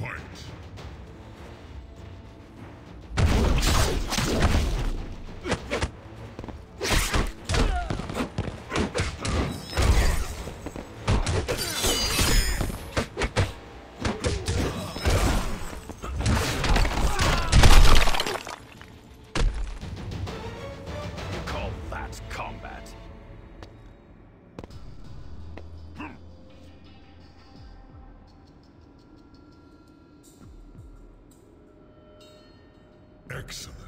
Fight! Excellent.